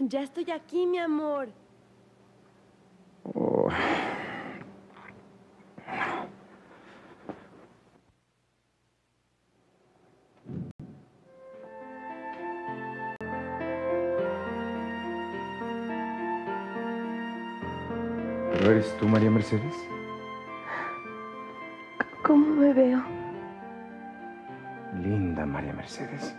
Ya estoy aquí, mi amor. Oh. Eres tú, María Mercedes? ¿Cómo me veo? Linda María Mercedes.